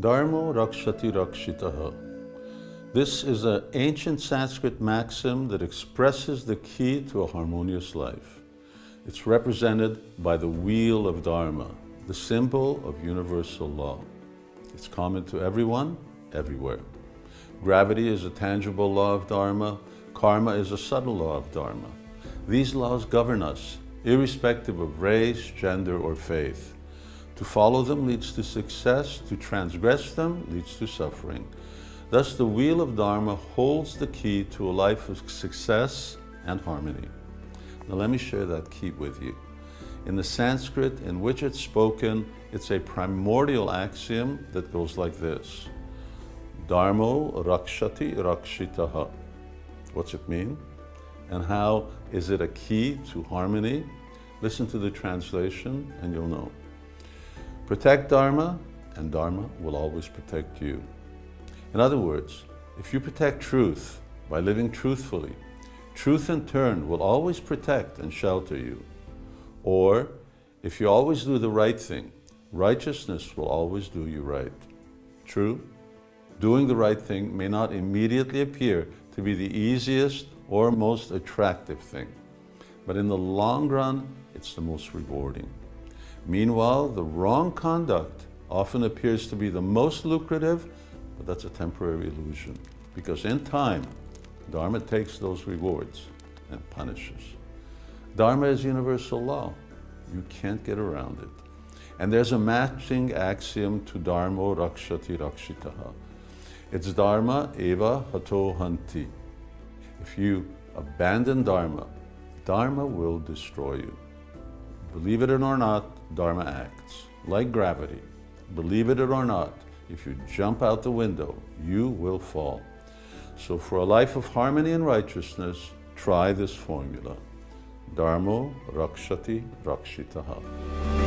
Dharmo rakshati rakshitaha. This is an ancient Sanskrit maxim that expresses the key to a harmonious life. It's represented by the wheel of Dharma, the symbol of universal law. It's common to everyone, everywhere. Gravity is a tangible law of Dharma. Karma is a subtle law of Dharma. These laws govern us, irrespective of race, gender, or faith. To follow them leads to success, to transgress them leads to suffering. Thus, the wheel of Dharma holds the key to a life of success and harmony. Now, let me share that key with you. In the Sanskrit in which it's spoken, it's a primordial axiom that goes like this Dharmo rakshati rakshitaha. What's it mean? And how is it a key to harmony? Listen to the translation and you'll know. Protect Dharma, and Dharma will always protect you. In other words, if you protect truth by living truthfully, truth in turn will always protect and shelter you. Or, if you always do the right thing, righteousness will always do you right. True? Doing the right thing may not immediately appear to be the easiest or most attractive thing, but in the long run, it's the most rewarding. Meanwhile, the wrong conduct often appears to be the most lucrative, but that's a temporary illusion. Because in time, Dharma takes those rewards and punishes. Dharma is universal law. You can't get around it. And there's a matching axiom to Dharma rakshati rakshitaha. It's Dharma eva hato hanti. If you abandon Dharma, Dharma will destroy you. Believe it or not, Dharma acts like gravity. Believe it or not, if you jump out the window, you will fall. So for a life of harmony and righteousness, try this formula. Dharma rakshati rakshitaha.